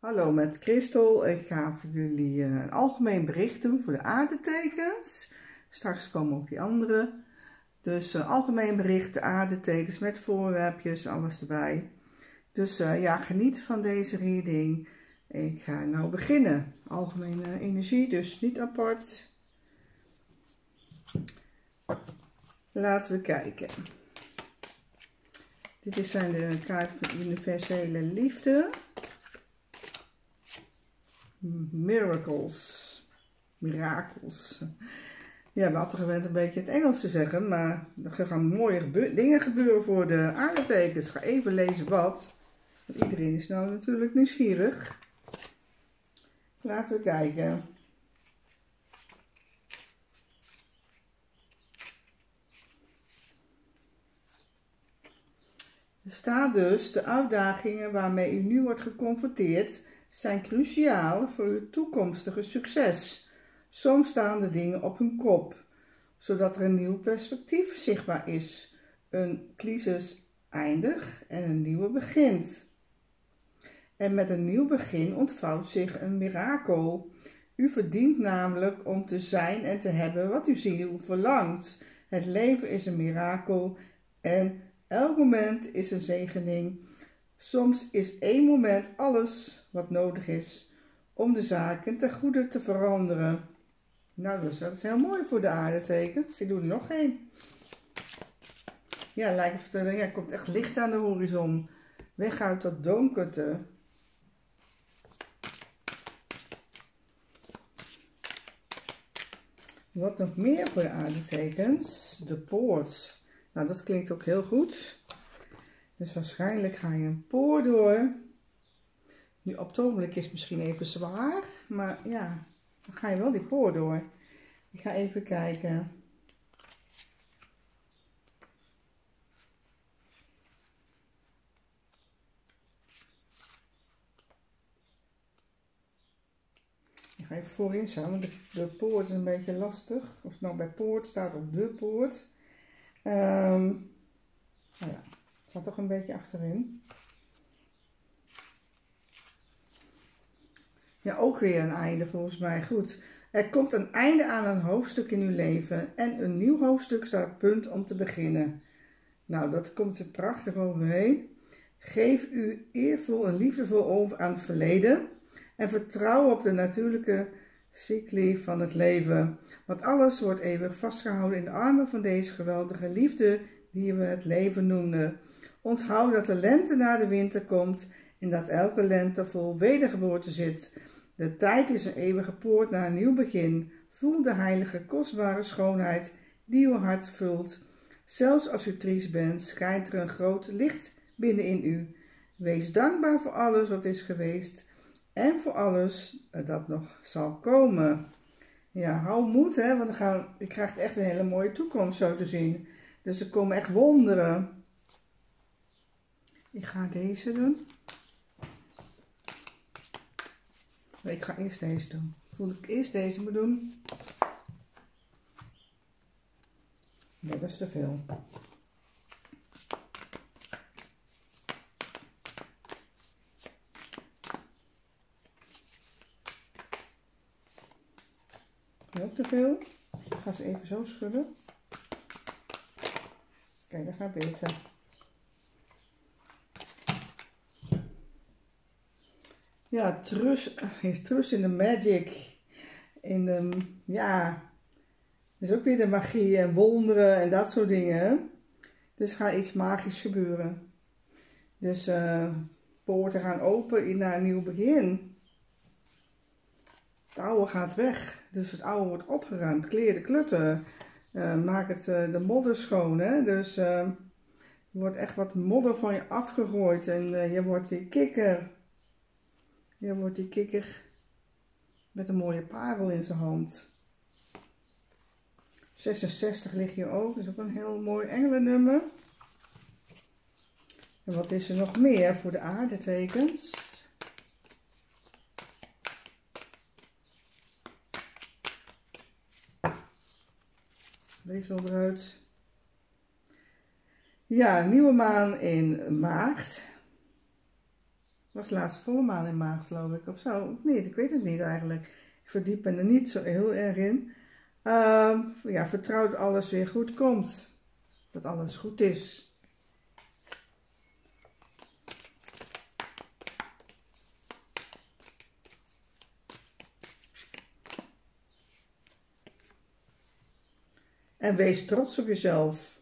Hallo met Christel. Ik ga voor jullie eh, een algemeen bericht doen voor de aardetekens. Straks komen ook die andere. Dus een algemeen bericht, de aardetekens met voorwerpjes, alles erbij. Dus uh, ja, geniet van deze reading. Ik ga nou beginnen. Algemene energie, dus niet apart. Laten we kijken. Dit zijn de kaart van universele liefde. Miracles. Mirakels. Ja, we hadden gewend een beetje het Engels te zeggen, maar er gaan mooie dingen gebeuren voor de aardetekens. Ga even lezen wat. Want iedereen is nou natuurlijk nieuwsgierig. Laten we kijken. Er staat dus, de uitdagingen waarmee u nu wordt geconfronteerd zijn cruciaal voor uw toekomstige succes. Soms staan de dingen op hun kop, zodat er een nieuw perspectief zichtbaar is. Een crisis eindigt en een nieuwe begint. En met een nieuw begin ontvouwt zich een mirakel. U verdient namelijk om te zijn en te hebben wat uw ziel verlangt. Het leven is een mirakel en elk moment is een zegening. Soms is één moment alles wat nodig is om de zaken ten goede te veranderen. Nou, dus dat is heel mooi voor de aardetekens. Ik doe er nog één. Ja, lijkt het, ja, er komt echt licht aan de horizon. Weg uit dat donkerte. Wat nog meer voor de aardetekens? De poort. Nou, dat klinkt ook heel goed. Dus waarschijnlijk ga je een poor door. Nu op het is misschien even zwaar, maar ja, dan ga je wel die poor door. Ik ga even kijken. Ik ga even voorin staan, want de, de poort is een beetje lastig. Of het nou bij poort staat of de poort. Um, ja, Staat toch een beetje achterin. Ja, ook weer een einde volgens mij. Goed. Er komt een einde aan een hoofdstuk in uw leven en een nieuw hoofdstuk staat punt om te beginnen. Nou, dat komt er prachtig overheen. Geef u eervol en liefdevol over aan het verleden en vertrouw op de natuurlijke cycli van het leven. Want alles wordt eeuwig vastgehouden in de armen van deze geweldige liefde die we het leven noemen. Onthoud dat de lente na de winter komt en dat elke lente vol wedergeboorte zit. De tijd is een eeuwige poort naar een nieuw begin. Voel de heilige, kostbare schoonheid die uw hart vult. Zelfs als u triest bent, schijnt er een groot licht binnenin u. Wees dankbaar voor alles wat is geweest en voor alles dat nog zal komen. Ja, hou moed, hè, want dan je krijgt echt een hele mooie toekomst zo te zien. Dus er komen echt wonderen. Ik ga deze doen. Ik ga eerst deze doen. Voel ik eerst deze moet doen. Nee, dat is te veel. Ook te veel. Ik ga ze even zo schudden. Kijk, dat gaat beter. Ja, trust, trust in de magic. In de, ja, is ook weer de magie en wonderen en dat soort dingen. Dus gaat iets magisch gebeuren. Dus uh, poorten gaan open naar een nieuw begin. Het oude gaat weg. Dus het oude wordt opgeruimd. Kleer de klutten. Uh, maak het, de modder schoon. Hè? Dus er wordt echt wat modder van je afgegooid. En je wordt die kikker hier wordt die kikker met een mooie parel in zijn hand. 66 ligt hier ook, dat is ook een heel mooi engelennummer. En wat is er nog meer voor de aardetekens? Deze wel eruit. Ja, nieuwe maan in maart. Was laatst volle maan in maag, geloof ik, of zo. Of niet, ik weet het niet eigenlijk. Ik verdiep me er niet zo heel erg in. Uh, ja, vertrouw dat alles weer goed komt. Dat alles goed is. En wees trots op jezelf.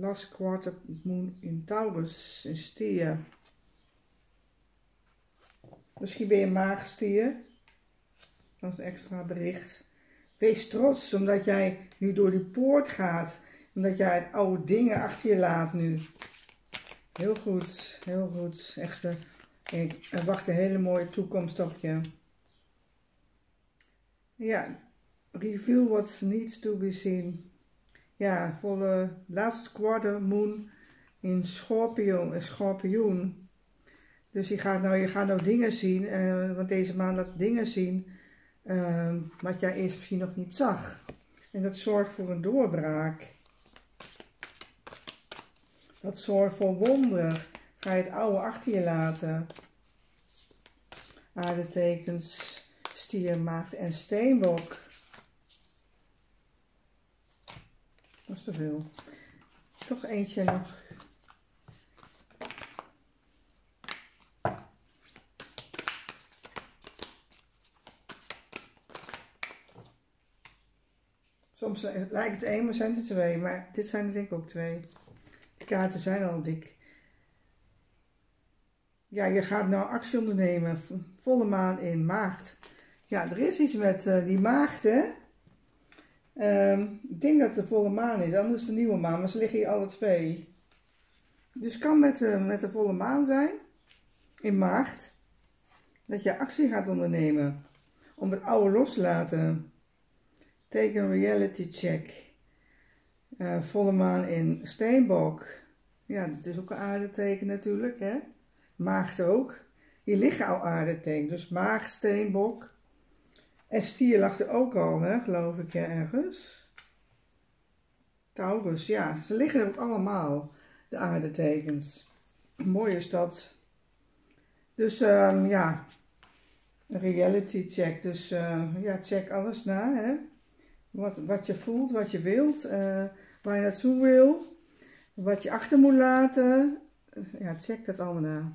Last quarter moon in Taurus, in stier. Misschien ben je maagstier. Dat is een extra bericht. Wees trots omdat jij nu door die poort gaat. Omdat jij het oude dingen achter je laat nu. Heel goed, heel goed. Echt, uh, er wacht een hele mooie toekomst op je. Ja, reveal what needs to be seen. Ja, voor de laatste quarter moon in Scorpio, Schorpioen. Dus je gaat nou, je gaat nou dingen zien, uh, want deze maand laat dingen zien uh, wat jij eerst misschien nog niet zag. En dat zorgt voor een doorbraak. Dat zorgt voor wonderen. Ga je het oude achter je laten. Aardetekens, stier, maagd en steenbok. Dat is te veel. Toch eentje nog. Soms lijkt het één, maar zijn het twee. Maar dit zijn er denk ik ook twee. De kaarten zijn al dik. Ja, je gaat nou actie ondernemen. Volle maan in maagd. Ja, er is iets met uh, die maagd, hè. Um, ik denk dat het de volle maan is, anders de nieuwe maan, maar ze liggen hier alle twee. Dus kan met de, met de volle maan zijn, in maart, dat je actie gaat ondernemen om het oude los te laten. Take a reality check. Uh, volle maan in steenbok. Ja, dat is ook een aardeteken natuurlijk, hè. Maagd ook. Hier liggen al aardeteken, dus maag, steenbok. En stier lag er ook al, hè, geloof ik, ergens. Taurus, ja, ze liggen ook allemaal, de aardetekens. Mooi is dat. Dus um, ja, reality check. Dus uh, ja, check alles na, hè. Wat, wat je voelt, wat je wilt, uh, waar je naartoe wil, wat je achter moet laten. Ja, check dat allemaal na.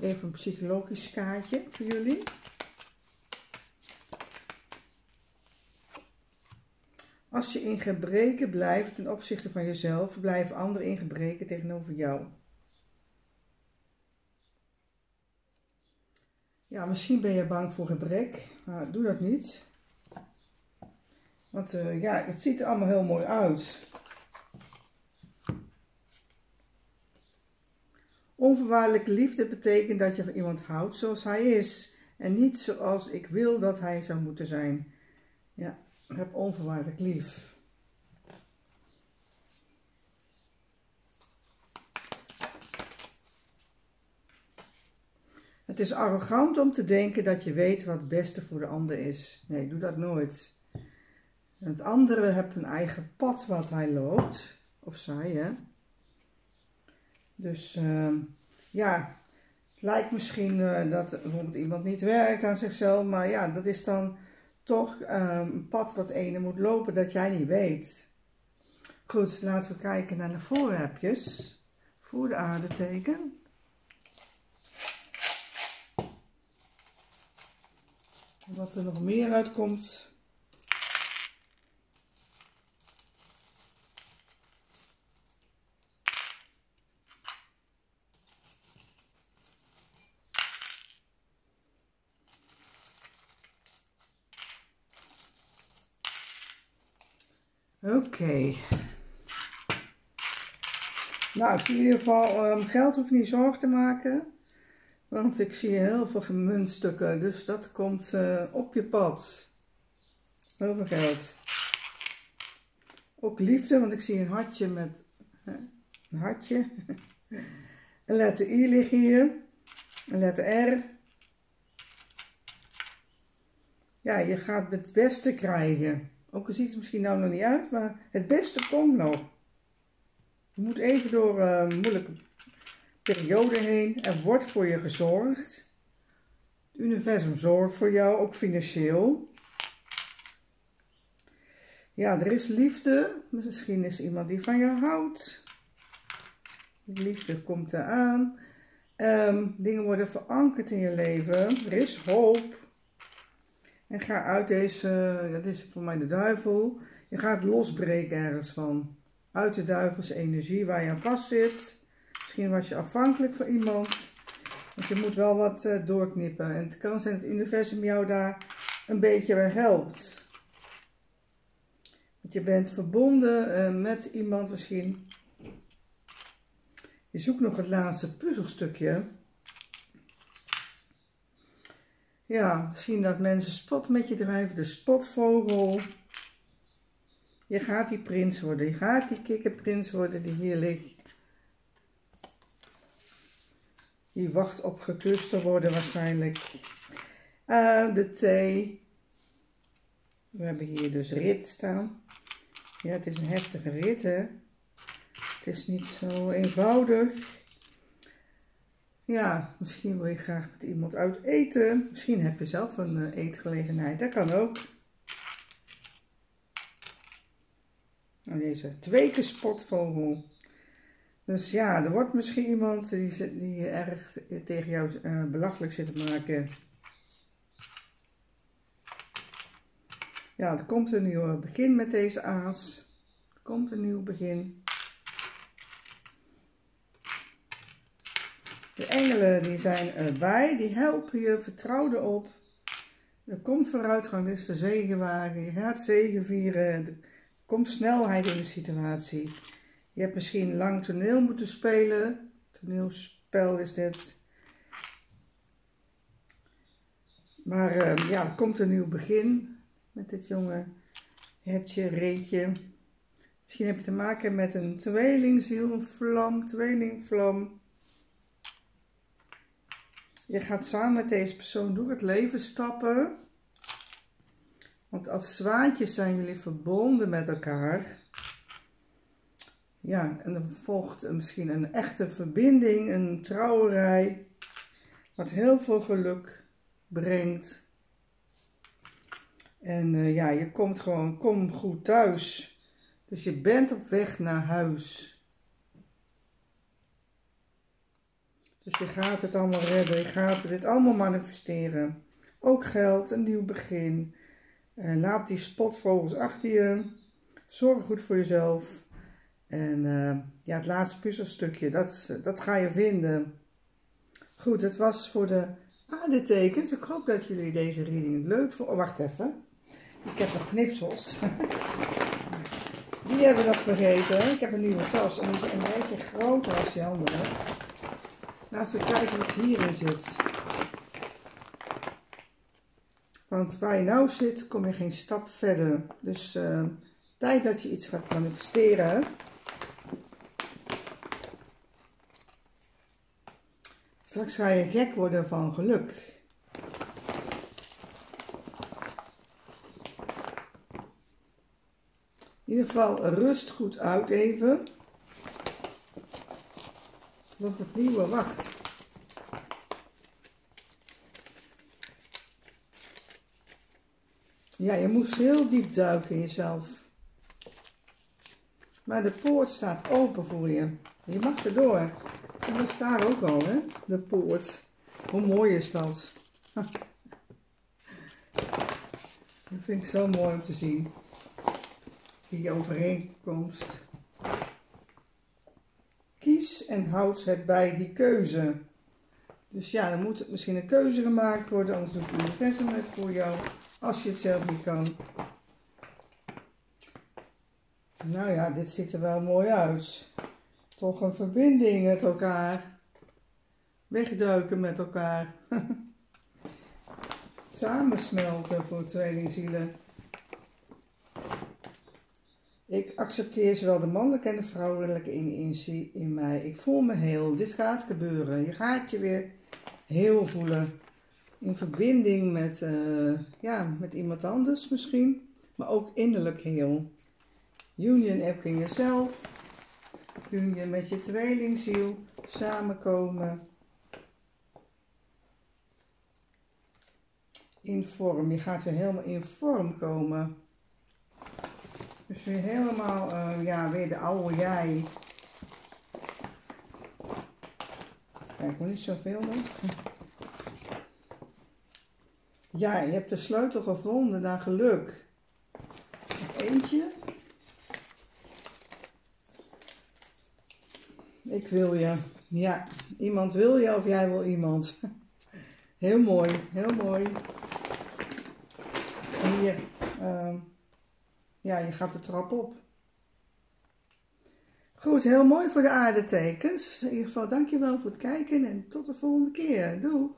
Even een psychologisch kaartje voor jullie. Als je in gebreken blijft ten opzichte van jezelf, blijven anderen in gebreken tegenover jou. Ja, misschien ben je bang voor gebrek. maar doe dat niet. Want uh, ja, het ziet er allemaal heel mooi uit. Onvoorwaardelijke liefde betekent dat je van iemand houdt zoals hij is. En niet zoals ik wil dat hij zou moeten zijn. Heb onvoorwaardelijk lief. Het is arrogant om te denken dat je weet wat het beste voor de ander is. Nee, doe dat nooit. Het andere heeft een eigen pad wat hij loopt. Of zij, hè. Dus uh, ja, het lijkt misschien uh, dat bijvoorbeeld iemand niet werkt aan zichzelf. Maar ja, dat is dan toch um, een pad wat ene moet lopen dat jij niet weet. Goed, laten we kijken naar de voorwerpjes voor de aardeteken. Wat er nog meer uitkomt. Oké. Nou, ik zie in ieder geval, um, geld hoef je niet zorgen te maken. Want ik zie heel veel muntstukken, dus dat komt uh, op je pad. Heel veel geld. Ook liefde, want ik zie een hartje met een hartje. Een letter I ligt hier. Een letter R. Ja, je gaat het beste krijgen. Ook al ziet het misschien nou nog niet uit, maar het beste komt nog. Je moet even door uh, moeilijke periode heen. Er wordt voor je gezorgd. Het universum zorgt voor jou, ook financieel. Ja, er is liefde. Misschien is iemand die van je houdt. De liefde komt eraan. Um, dingen worden verankerd in je leven. Er is hoop. En ga uit deze, dat is voor mij de duivel. Je gaat losbreken ergens van. Uit de duivelse energie waar je aan vast zit. Misschien was je afhankelijk van iemand. Want je moet wel wat uh, doorknippen. En het kan zijn dat het universum jou daar een beetje bij helpt. Want je bent verbonden uh, met iemand misschien. Je zoekt nog het laatste puzzelstukje. Ja, misschien dat mensen spot met je drijven. De spotvogel. Je gaat die prins worden. Je gaat die kikkerprins worden die hier ligt. Die wacht op gekust te worden waarschijnlijk. Uh, de thee. We hebben hier dus rit staan. Ja, het is een heftige rit, hè. Het is niet zo eenvoudig. Ja, misschien wil je graag met iemand uit eten. Misschien heb je zelf een uh, eetgelegenheid. Dat kan ook. En deze tweekenspotvogel. Dus ja, er wordt misschien iemand die, die erg tegen jou uh, belachelijk zit te maken. Ja, er komt een nieuw begin met deze aas. Er komt een nieuw begin. De engelen die zijn erbij, die helpen je, vertrouw erop. Er komt vooruitgang, dit is de zegenwagen. Je gaat zegen vieren. Er komt snelheid in de situatie. Je hebt misschien lang toneel moeten spelen. Toneelspel is dit. Maar uh, ja, er komt een nieuw begin met dit jonge hertje, reetje. Misschien heb je te maken met een tweelingziel, een vlam, tweelingvlam. Je gaat samen met deze persoon door het leven stappen. Want als zwaantjes zijn jullie verbonden met elkaar. Ja, en er volgt misschien een echte verbinding, een trouwerij. Wat heel veel geluk brengt. En uh, ja, je komt gewoon, kom goed thuis. Dus je bent op weg naar huis. Dus je gaat het allemaal redden, je gaat dit allemaal manifesteren. Ook geld, een nieuw begin. En laat die spotvogels achter je. Zorg goed voor jezelf. En uh, ja, het laatste puzzelstukje, dat, dat ga je vinden. Goed, het was voor de aardetekens. Ik hoop dat jullie deze reading leuk vonden. Oh, wacht even. Ik heb nog knipsels. Die hebben we nog vergeten. Ik heb een nieuwe tas en die is een beetje groter als die andere. Laten we kijken wat hierin zit. Want waar je nou zit, kom je geen stap verder. Dus uh, tijd dat je iets gaat manifesteren. Straks ga je gek worden van geluk. In ieder geval rust goed uit even. Want het nieuwe wacht. Ja, je moest heel diep duiken in jezelf. Maar de poort staat open voor je. Je mag erdoor. En dat staat ook al, hè? De poort. Hoe mooi is dat? Dat vind ik zo mooi om te zien. Die overeenkomst. En houd het bij die keuze. Dus ja, dan moet misschien een keuze gemaakt worden, anders doet het universum het voor jou, als je het zelf niet kan. Nou ja, dit ziet er wel mooi uit. Toch een verbinding met elkaar. Wegduiken met elkaar. Samensmelten voor tweelingzielen. Ik accepteer zowel de mannelijke en de vrouwelijke energie in mij. Ik voel me heel. Dit gaat gebeuren. Je gaat je weer heel voelen. In verbinding met, uh, ja, met iemand anders misschien. Maar ook innerlijk heel. Union heb in jezelf. Union met je tweelingziel. samenkomen in vorm. Je gaat weer helemaal in vorm komen. Dus weer helemaal, uh, ja, weer de oude jij. Kijk, nog niet zoveel nog. Ja, je hebt de sleutel gevonden naar geluk. Eentje. Ik wil je. Ja, iemand wil je of jij wil iemand. Heel mooi, heel mooi. hier, uh, ja, je gaat de trap op. Goed, heel mooi voor de aardetekens. In ieder geval dankjewel voor het kijken en tot de volgende keer. Doei!